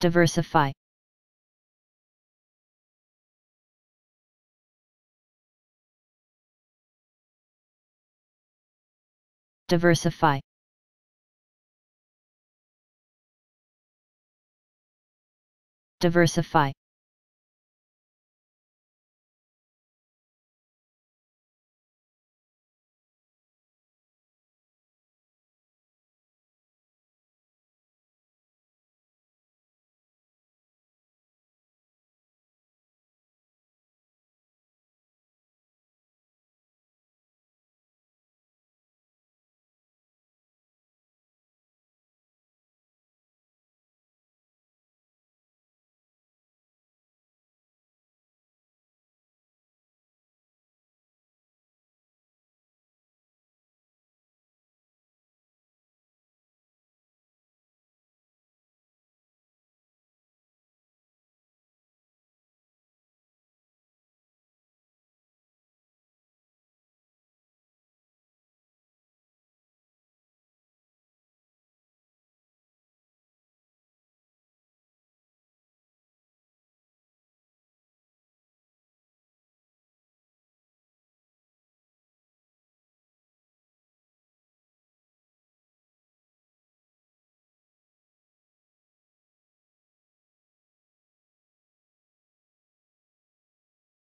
diversify. Diversify. Diversify.